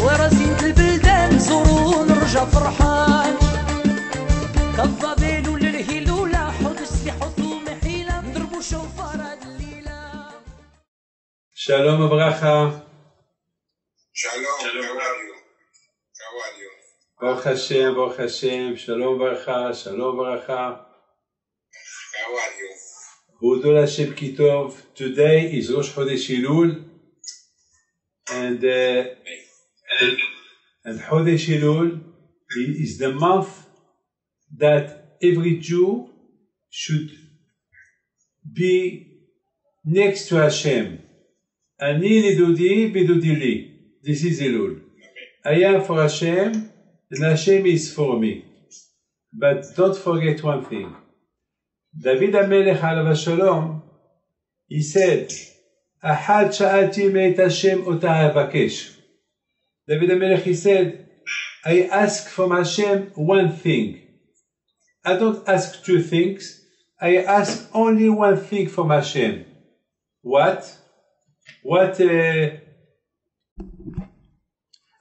ورزينة البلدان زورو نرجع فرحان كالظبيل والهيلولة حط السلاح حطوا محيلة نضربوا شوفار هاد الليلة שלום וברכה, Shalom, how are you? How are you? ברוך השם, ברוך השם, שלום וברכה, שלום וברכה. How are you? הודו להשם כי טוב. Today is ראש חודש אלול, and, uh, and, and חודש אלול is the month that every Jew should be next to Hashem. אני לדודי ודודי לי. This is אלול. I am for Hashem and Hashem is for me. But don't forget one thing. דוד המלך עליו השלום, he said, אחד שאלתי מאת השם אותה אבקש. David Amelech, he said, I ask from Hashem one thing. I don't ask two things. I ask only one thing from Hashem. What? What? Uh,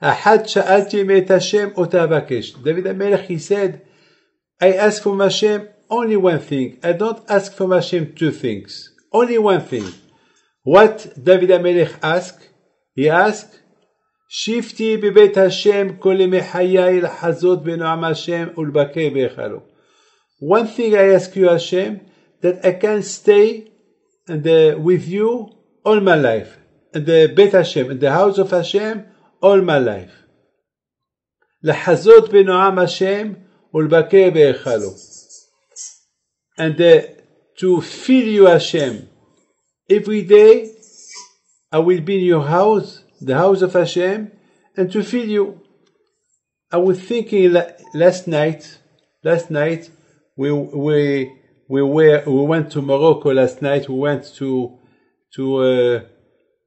Ahad شألتي ميت Hashem أتابكش David Amelech he said I ask from Hashem only one thing I don't ask from Hashem two things only one thing what David Amelech asked he asked שבתי בבית השם כל ימי חיי לחזות בנועם השם ולבקר בהיכלו. One thing I ask you Hashem, that I can stay and, uh, with you all my life. In the בית Hashem, in the house of Hashem, all my life. לחזות בנועם השם ולבקר בהיכלו. And uh, to feel you Hashem. Every day I will be in your house, the house of Hashem, and to feel you. I was thinking last night, last night we we we were we went to Morocco last night. We went to to uh,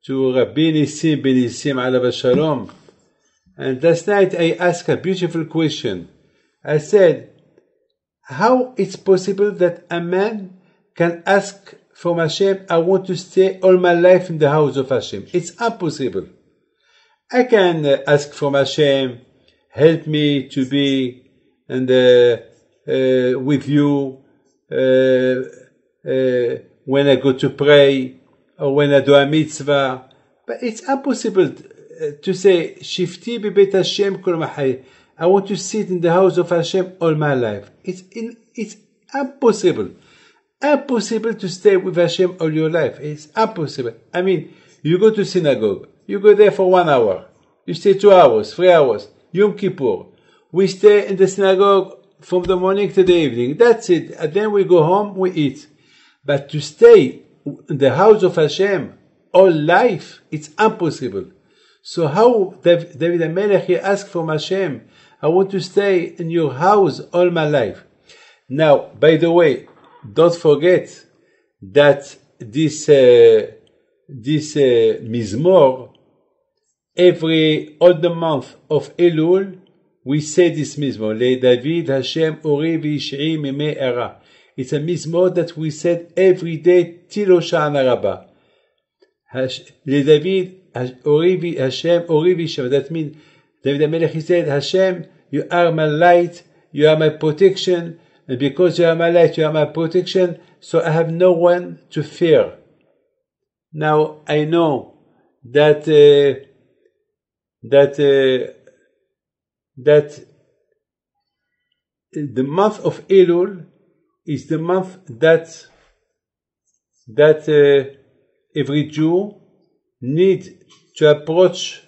to Rabbi Nissim ben Nissim alav shalom, and last night I asked a beautiful question. I said, how it's possible that a man can ask from Hashem, I want to stay all my life in the house of Hashem. It's impossible. I can ask from Hashem, help me to be and uh, uh, with you uh, uh, when I go to pray or when I do a mitzvah. But it's impossible to say, Shifti bebet Hashem kol mahai. I want to sit in the house of Hashem all my life. It's in, it's impossible. Impossible to stay with Hashem all your life. It's impossible. I mean, you go to synagogue. You go there for one hour. You stay two hours, three hours. Yom Kippur. We stay in the synagogue from the morning to the evening. That's it. And then we go home, we eat. But to stay in the house of Hashem all life, it's impossible. So how Dav- David HaMelech, he asked from Hashem, I want to stay in your house all my life. Now, by the way, don't forget that this, uh, this uh, Mizmor, every other month of Elul, we say this mizmor, LeDavid Hashem Ori v'Yishri Mimei Era. It's a mizmor that we said every day till Hoshana Rabbah. LeDavid Ori Hashem Ori v'Yishri. That means David Melech he said, Hashem, you are my light, you are my protection, and because you are my light, you are my protection, so I have no one to fear. Now I know that uh, that uh, that the month of Elul is the month that that uh, every Jew needs to approach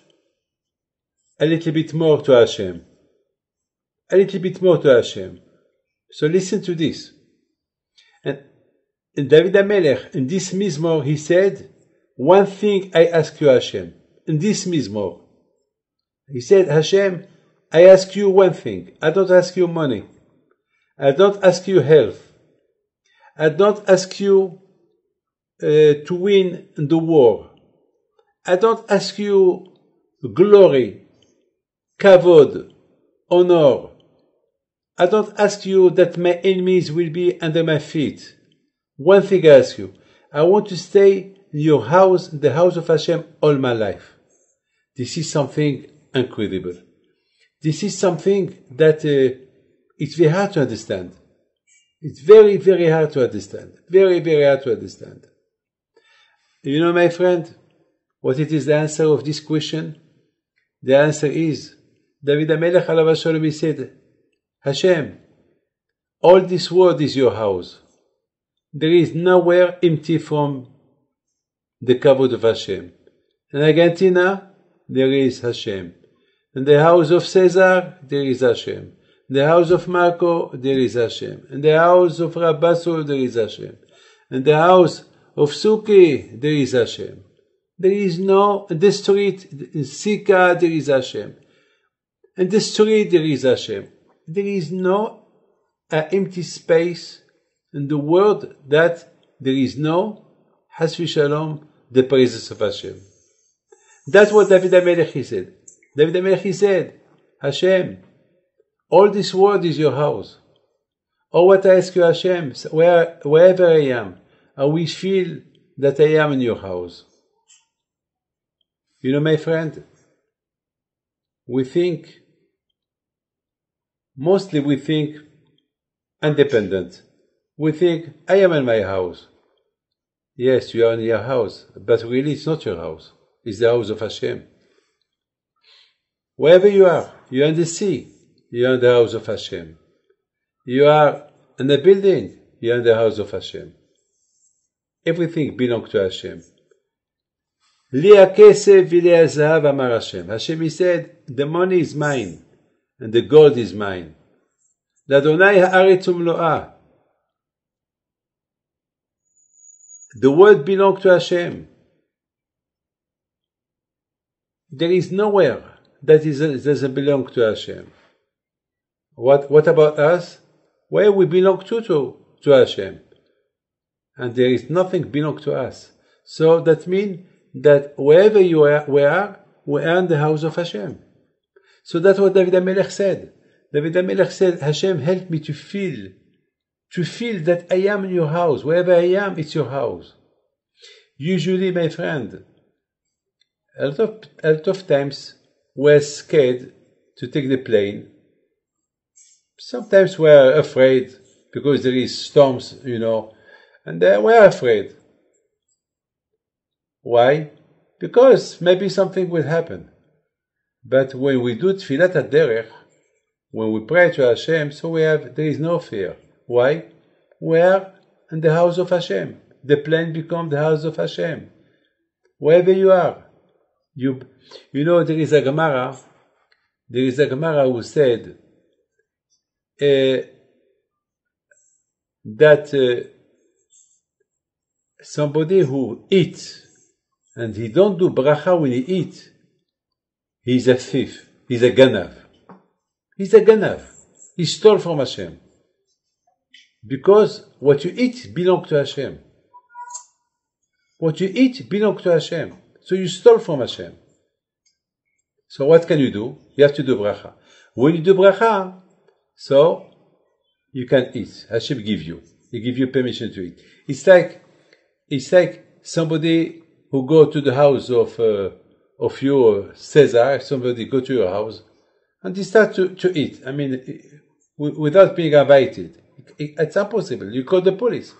a little bit more to Hashem. A little bit more to Hashem. So listen to this. And, and David HaMelech, in this Mizmor, he said, one thing I ask you, Hashem. In this Mizmor. He said, Hashem, I ask you one thing. I don't ask you money. I don't ask you health. I don't ask you uh, to win the war. I don't ask you glory, kavod, honor. I don't ask you that my enemies will be under my feet. One thing I ask you. I want to stay in your house, in the house of Hashem, all my life. This is something incredible. This is something that uh, it's very hard to understand. It's very, very hard to understand. Very, very hard to understand. You know, my friend, what it is the answer of this question? The answer is David HaMelech alav said, Hashem, all this world is your house. There is nowhere empty from the kavod of Hashem. In Argentina, there is Hashem. In the house of Caesar, there is Hashem. In the house of Marco, there is Hashem. In the house of Rabbaso, there is Hashem. In the house of Suki, there is Hashem. There is no, in the street, in Sika, there is Hashem. In the street, there is Hashem. There is no uh, empty space in the world that there is no, Hasvi Shalom, the praises of Hashem. That's what David HaMelech said. David HaMelech said, Hashem, all this world is your house. Or what I ask you, Hashem, where, wherever I am, I will feel that I am in your house. You know, my friend, we think, mostly we think independent. We think, I am in my house. Yes, you are in your house, but really it's not your house. It's the house of Hashem. Wherever you are, you are in the sea, you are in the house of Hashem. You are in the building, you are in the house of Hashem. Everything belongs to Hashem. Hashem. He said, the money is mine, and the gold is mine. The world belongs to Hashem. There is nowhere that is, doesn't belong to Hashem. What, what about us? Where we belong to, to, to Hashem. And there is nothing belong to us. So that means that wherever you are, we are, we are in the house of Hashem. So that's what David HaMelech said. David HaMelech said, Hashem, help me to feel, to feel that I am in your house. Wherever I am, it's your house. Usually, my friend, a lot of, a lot of times we're scared to take the plane. Sometimes we're afraid because there is storms, you know, and uh, we're afraid. Why? Because maybe something will happen. But when we do tfilat derech, when we pray to Hashem, so we have there is no fear. Why? We are in the house of Hashem. The plane becomes the house of Hashem. Wherever you are, you you know there is a Gemara. There is a Gemara who said uh, that uh, somebody who eats and he don't do bracha when he eat, he's a thief. He's a ganav. He's a ganav. He stole from Hashem. Because what you eat belongs to Hashem. What you eat belongs to Hashem. So you stole from Hashem. So what can you do? You have to do bracha. When you do bracha, so you can eat. Hashem give you. He give you permission to eat. It's like it's like somebody who go to the house of uh, of your Caesar. Somebody go to your house and they start to, to eat. I mean, without being invited. It's impossible. You call the police.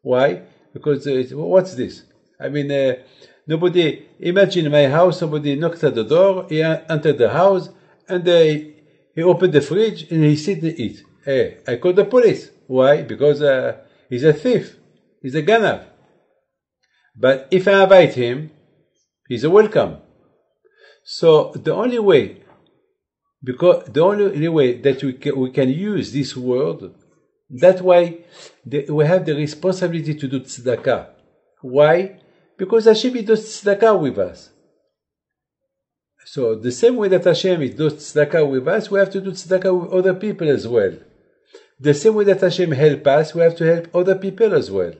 Why? Because uh, what's this? I mean, uh, nobody. Imagine my house. Somebody knocked at the door. He entered the house and uh, he opened the fridge and he sit and eat. Hey, I call the police. Why? Because uh, he's a thief. He's a ganav. But if I invite him, he's a welcome. So the only way, because the only way that we can, we can use this word, that way the, we have the responsibility to do tzedakah. Why? Because Hashem does tzedakah with us. So the same way that Hashem does tzedakah with us, we have to do tzedakah with other people as well. The same way that Hashem help us, we have to help other people as well.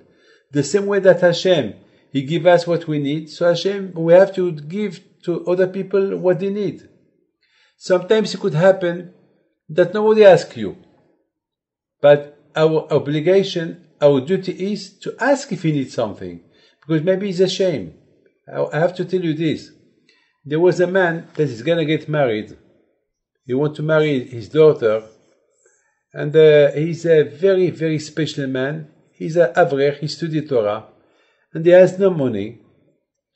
The same way that Hashem he give us what we need. So Hashem, we have to give to other people what they need. Sometimes it could happen that nobody asks you. But our obligation, our duty is to ask if he needs something. Because maybe it's a shame. I have to tell you this. there was a man that is gonna get married. He want to marry his daughter, and uh, he's a very very special man. He's a avrech. He studied Torah, and he has no money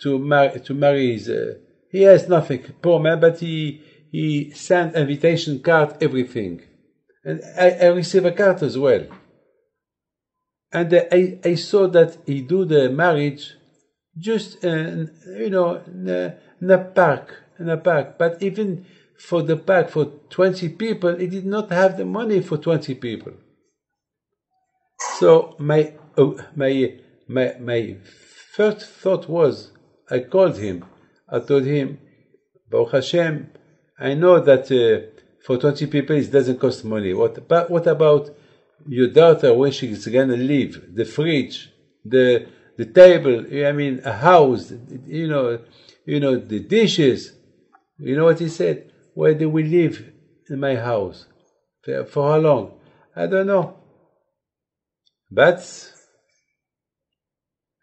to marry to marry his. Uh, he has nothing, poor man, but he he sent invitation card, everything, and I, I receive a card as well. And I I saw that he do the marriage just uh, you know in a, in a park in a park, but even for the park for twenty people, he did not have the money for twenty people. So my oh, my my my first thought was I called him. I told him, Baruch Hashem, I know that uh, for 20 people it doesn't cost money. What, but what about your daughter when she's gonna leave? The fridge, the the table, I mean a house, you know, you know, the dishes. You know what he said? Where do we live in my house? For, how long? I don't know. But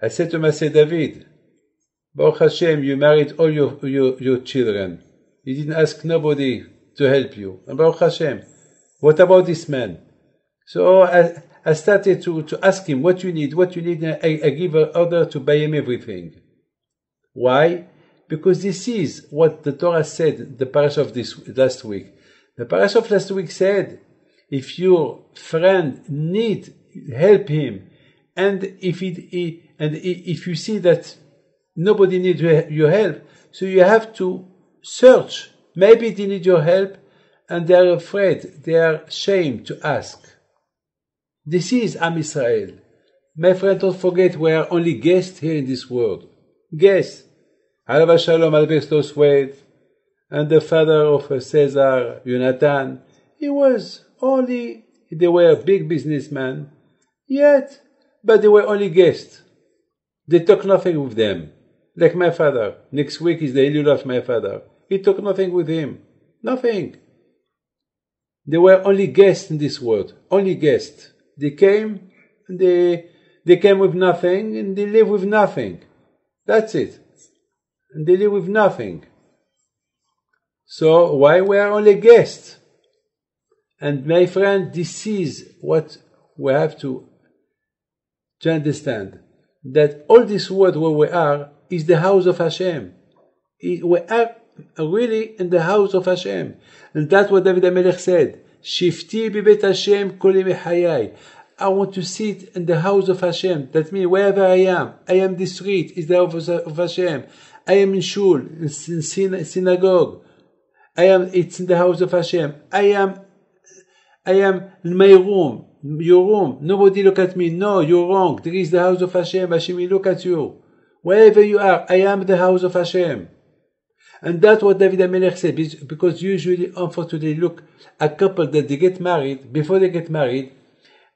I said to myself, David, Baruch Hashem, you married all your, your, your children. You didn't ask nobody to help you. And Baruch Hashem, what about this man? So I, I started to, to ask him, what you need, what you need, I, I give an order to buy him everything. Why? Because this is what the Torah said, the parasha of this last week. The parasha of last week said, if your friend need, help him. And if it, he, and if you see that nobody needs your help, so you have to search. Maybe they need your help and they are afraid, they are ashamed to ask. This is Am Israel. My friend, don't forget we are only guests here in this world. Guests. Alav Shalom Alberto Swede and the father of uh, Caesar, Jonathan, he was only, they were big businessmen, yet, but they were only guests. They took nothing with them. Like my father. Next week is the Elul of my father. He took nothing with him. Nothing. They were only guests in this world. Only guests. They came they, they came with nothing and they live with nothing. That's it. And they live with nothing. So why we are only guests? And my friend, this is what we have to, to understand. That all this world where we are is the house of Hashem. We are really in the house of Hashem. And that's what David HaMelech said. Shifti bibet Hashem koli mechayai. I want to sit in the house of Hashem. That means wherever I am, I am the street, is the house of Hashem. I am in shul, in synagogue. I am, it's in the house of Hashem. I am, I am in my room, your room. Nobody look at me. No, you're wrong. There is the house of Hashem. Hashem will look at you. Wherever you are, I am the house of Hashem. And that's what David HaMelech said, because usually, um, unfortunately, look, a couple that they get married, before they get married,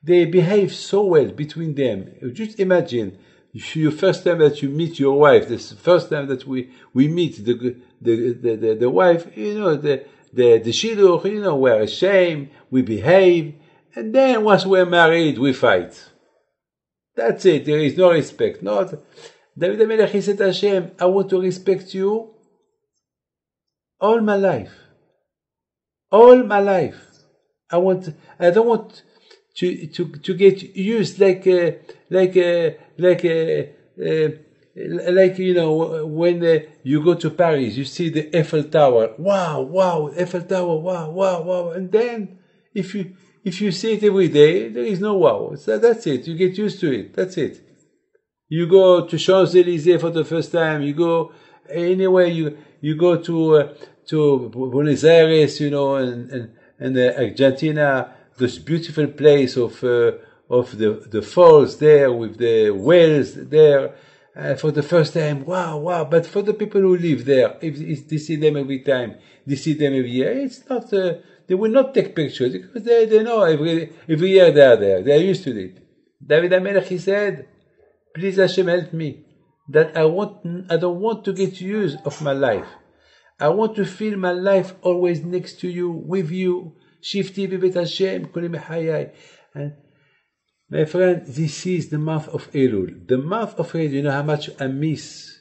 they behave so well between them. Just imagine, your first time that you meet your wife, the first time that we, we meet the, the, the, the, the wife, you know, the, the, the shidduch, you know, we're ashamed, we behave, and then once we're married, we fight. That's it, there is no respect. Not, David HaMelech, he said, Hashem, I want to respect you all my life. All my life. I want, I don't want to, to, to get used like, uh, like, uh, like, uh, uh, like, you know, when uh, you go to Paris, you see the Eiffel Tower. Wow, wow, Eiffel Tower, wow, wow, wow. And then if you, if you see it every day, there is no wow. So that's it. You get used to it. That's it. You go to Champs Elysees for the first time. You go anywhere. You you go to uh, to Buenos Aires, you know, and and, and Argentina, this beautiful place of uh, of the the falls there with the whales there. Uh, for the first time, wow, wow! But for the people who live there, if, if they see them every time, they see them every year, it's not. Uh, they will not take pictures because they, they know every every year they are there. They are used to it. David HaMelech, he said, Please Hashem help me. That I want I don't want to get used of my life. I want to feel my life always next to you, with you. Shifti bibet Hashem, kuli And my friend, this is the month of Elul. The month of Elul, you know how much I miss.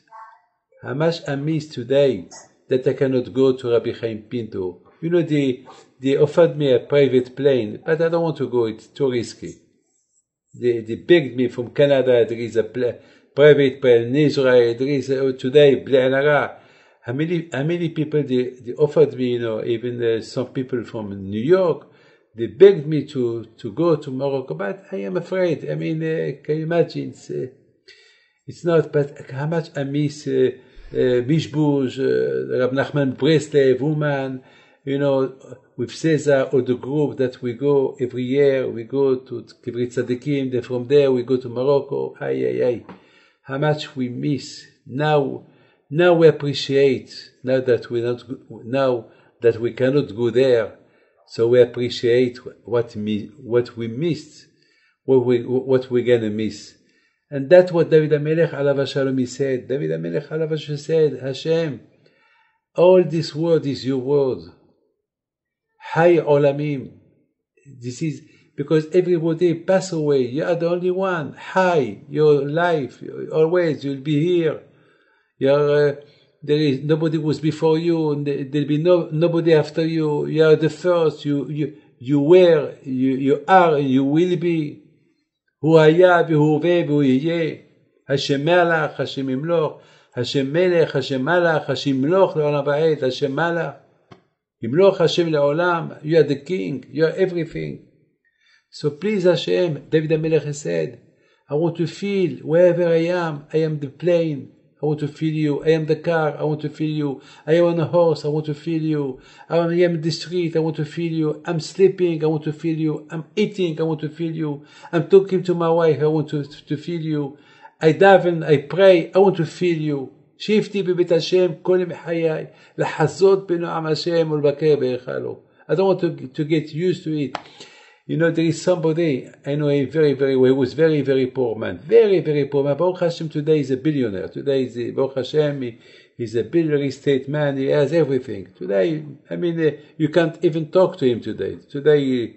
How much I miss today. that I cannot go to Rabbi Chaim Pinto. You know, they, they offered me a private plane, but I don't want to go. It's too risky. They, they begged me from Canada. There is a pla- private plane in Israel. There is uh, today. How many, how many people they, they offered me, you know, even uh, some people from New York, they begged me to, to go to Morocco, but I am afraid. I mean, uh, can you imagine? It's, uh, it's not, but how much I miss uh, uh, uh, Rab Nachman Breslev, Uman, you know, with Cesar or the group that we go every year, we go to Kivrit Tzadikim, then from there we go to Morocco. Ay, ay, ay. How much we miss. Now, now we appreciate, now that we not, now that we cannot go there, so we appreciate what what we missed, what we, what we're gonna miss. And that's what David HaMelech alav shalom said. David HaMelech alav said, Hashem, all this word is your word. Hay olamim. This is because everybody pass away. You are the only one. Hi, your life, always you'll be here. You're, uh, there is nobody was before you, and there- there'll be no nobody after you. You are the first. You you you were, you you are, and you will be. הוא היה והוא הווה והוא יהיה. השם מלך, השם ימלוך, השם מלך, השם מלך, השם ימלוך לעולם ועד, השם מלך. ימלוך השם לעולם, you are the king, you are everything. So please Hashem, David HaMelech said, I want to feel wherever I am, I am the plane, I want to feel you, I am the car, I want to feel you, I am on a horse, I want to feel you, I am in the street, I want to feel you, I'm sleeping, I want to feel you, I'm eating, I want to feel you, I'm talking to my wife, I want to, to feel you, I daven, I pray, I want to feel you. שאפתי בבית השם כל ימי חיי, לחזות בנועם השם ולבקר בהיכלו. I don't want to, to get used to it. You know, there is somebody, I know very, very well, he was very, very poor man. Very, very poor man. Baruch Hashem today is a billionaire. Today is, a, Baruch Hashem, he, he's a billionaire real estate man. He has everything. Today, I mean, uh, you can't even talk to him today. Today,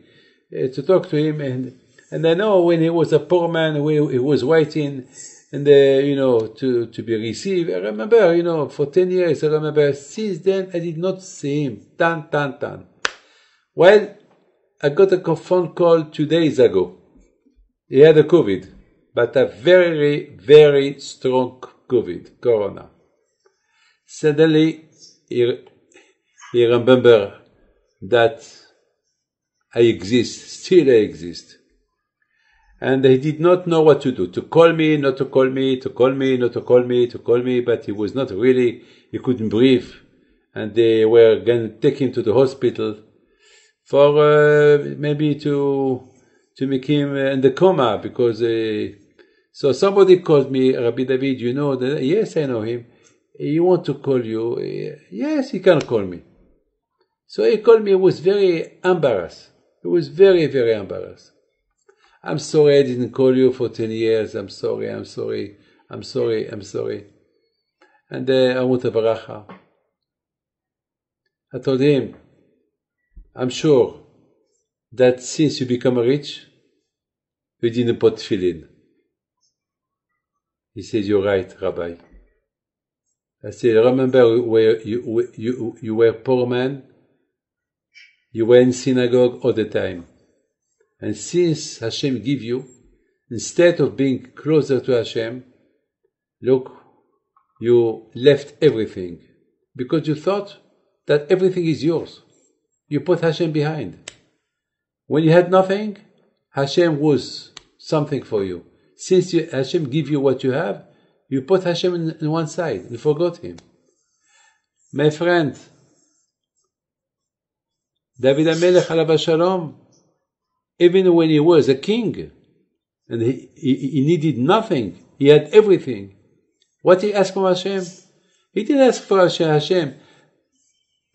uh, to talk to him and, and I know when he was a poor man, we, he was waiting and, uh, you know, to, to be received. I remember, you know, for 10 years, I remember, since then, I did not see him. Tan, tan, tan. Well, I got a phone call two days ago. He had a COVID, but a very, very strong COVID, Corona. Suddenly, he, he remember that I exist, still I exist. And he did not know what to do, to call me, not to call me, to call me, not to call me, to call me, but he was not really, he couldn't breathe. And they were going to take him to the hospital for uh, maybe to to make him uh, in the coma because uh, so somebody called me Rabbi David you know that yes I know him. He want to call you. Yes he can call me. So he called me he was very embarrassed. He was very very embarrassed. I'm sorry I didn't call you for 10 years. I'm sorry I'm sorry I'm sorry I'm sorry. And uh, I want a baracha. I told him I'm sure that since you become rich, you didn't put tefillin. He said, You're right, Rabbi. I said, Remember where you, you, you were poor man? You were in synagogue all the time. And since Hashem give you, instead of being closer to Hashem, look, you left everything because you thought that everything is yours you put Hashem behind. When you had nothing, Hashem was something for you. Since you, Hashem give you what you have, you put Hashem in, in one side. You forgot Him. My friend, David HaMelech alav shalom, even when he was a king, and he, he, he needed nothing, he had everything. What he asked from Hashem? He didn't ask for Hashem, Hashem,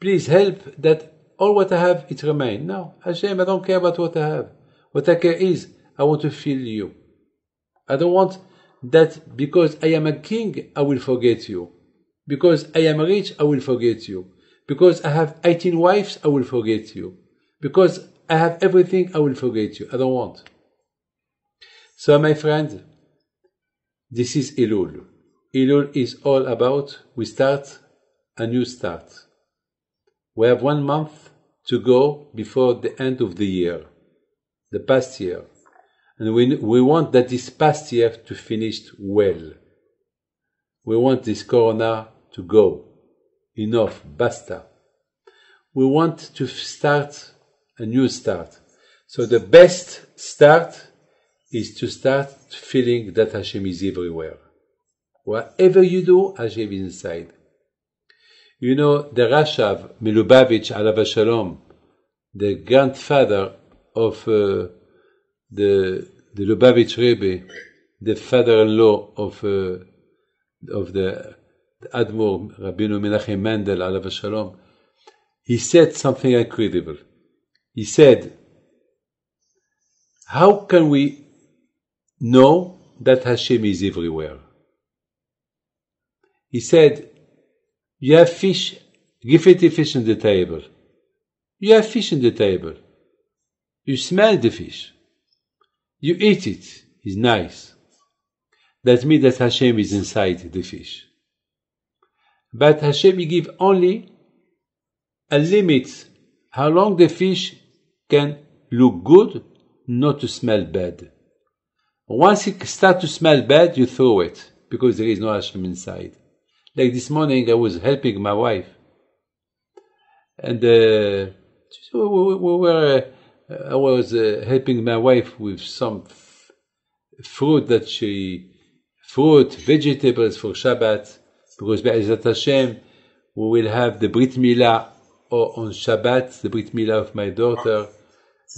please help that all what I have, it remain. No, Hashem, I don't care about what I have. What I care is, I want to feel you. I don't want that because I am a king, I will forget you. Because I am rich, I will forget you. Because I have 18 wives, I will forget you. Because I have everything, I will forget you. I don't want. So, my friend, this is Elul. Elul is all about, we start a new start. We have one month to go before the end of the year, the past year. And we, we want that this past year to finish well. We want this corona to go. Enough, basta. We want to start a new start. So the best start is to start feeling that Hashem is everywhere. Whatever you do, Hashem is inside. You know, the Rashav, Milubavitch, Alav Shalom, the grandfather of uh, the, the Lubavitch Rebbe, the father-in-law of, uh, of the, Admor, Rabbeinu Menachem Mendel, Alav Shalom, he said something incredible. He said, how can we know that Hashem is everywhere? He said, you have fish, give it a fish on the table. You have fish on the table. You smell the fish. You eat it. It's nice. That means that Hashem is inside the fish. But Hashem give only a limit how long the fish can look good, not to smell bad. Once it start to smell bad, you throw it because there is no Hashem inside. Like this morning, I was helping my wife, and uh, we, we, we were. Uh, I was uh, helping my wife with some f- fruit that she, fruit, vegetables for Shabbat, because Be'ezat Hashem, we will have the Brit Milah on Shabbat, the Brit Milah of my daughter,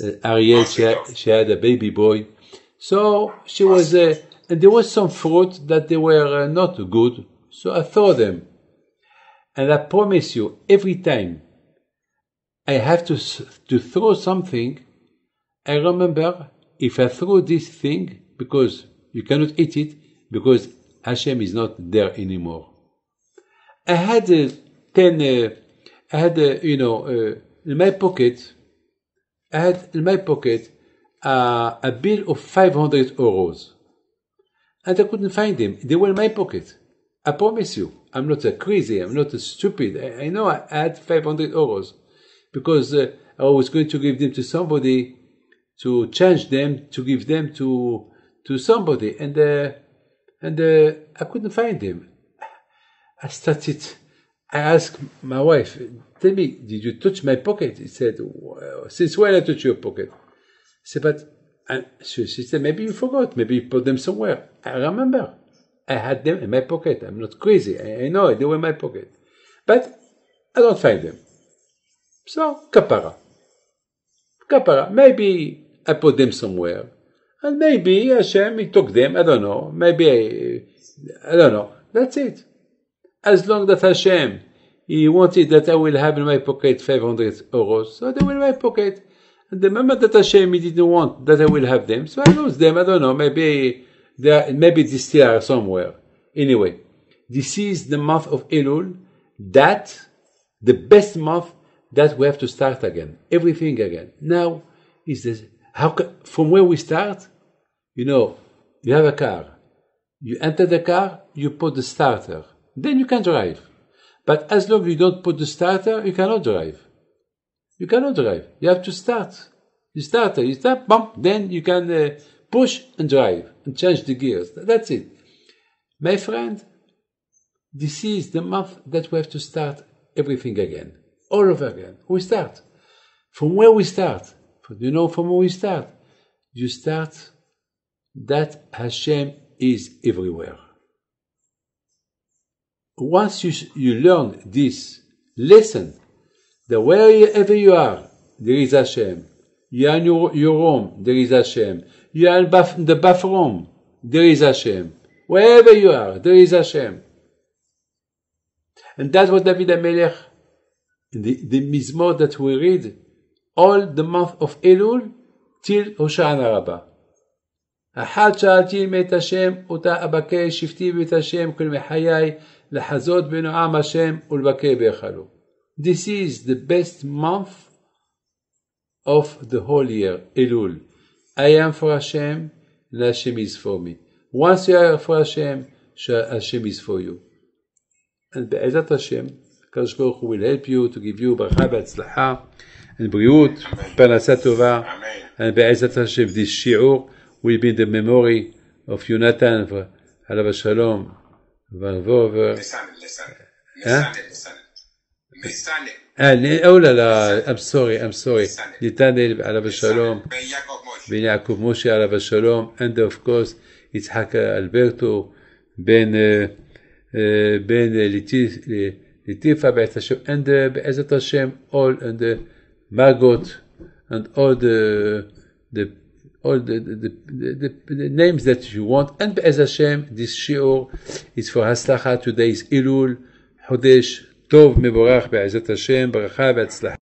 uh, Ariel, she had, she had a baby boy. So she was, uh, and there was some fruit that they were uh, not good. So I throw them. And I promise you, every time I have to, to throw something, I remember if I throw this thing, because you cannot eat it, because Hashem is not there anymore. I had uh, 10, uh, I had, uh, you know, uh, in my pocket, I had in my pocket uh, a bill of 500 euros. And I couldn't find them. They were in my pocket. I promise you, I'm not a crazy, I'm not a stupid. I, I know I had 500 euros because uh, I was going to give them to somebody to change them, to give them to to somebody, and uh, and uh, I couldn't find them. I started. I asked my wife, "Tell me, did you touch my pocket?" He said, "Since when I touch your pocket?" I said, "But." And she, she said, "Maybe you forgot. Maybe you put them somewhere." I remember. I had them in my pocket. I'm not crazy. I, I know they were in my pocket. But I don't find them. So, kapara. Kapara. Maybe I put them somewhere. And maybe Hashem, he took them. I don't know. Maybe I, I don't know. That's it. As long that Hashem, he wanted that I will have in my pocket 500 euros, so they were in my pocket. And the moment that Hashem, he didn't want that I will have them, so I lose them. I don't know. Maybe there, maybe they still are somewhere. Anyway, this is the month of Elul. That, the best month that we have to start again. Everything again. Now, is this, how from where we start? You know, you have a car. You enter the car, you put the starter. Then you can drive. But as long as you don't put the starter, you cannot drive. You cannot drive. You have to start. You start, you start, bump, then you can uh, push and drive and change the gears. That's it. My friend, this is the month that we have to start everything again, all over again. We start. From where we start? Do you know from where we start? You start that Hashem is everywhere. Once you, you learn this lesson, that wherever you are, there is Hashem. You are in your, your home, there is Hashem. You are in bath, the bathroom, there is Hashem. Wherever you are, there is Hashem. And that's what David HaMelech, the, the Mizmor that we read, all the month of Elul till Hoshana Rabbah. אחת שאלתי מאת השם, אותה אבקש, שבתי בית השם כל מחיי, לחזות בנועם השם ולבקר בהיכלו. This is the best month of the whole year, Elul. I am for Hashem, and Hashem is for me. Once you are for Hashem, Hashem is for you. And Be'ezat Hashem, Kadosh Baruch Hu will help you to give you ברכה והצלחה and בריאות, פרנסה טובה, Amen. and בעזרת השם this שיעור will be in the memory of יונתן עליו השלום ועבור Listen, listen. Huh? Listen, listen. and, oh la I'm sorry, I'm sorry. Netanel Alav Shalom, Ben Yaakov Moshe Alav Shalom, and of course, it's Haka Alberto, Ben, uh, uh, Ben Hashem, and Be'ez uh, Hashem, all, and uh, and all the, the all the, the, the, the, names that you want. And Be'ez Hashem, this shiur is for Haslacha. Today is Ilul Hodesh, טוב מבורך בעזרת השם, ברכה והצלחה.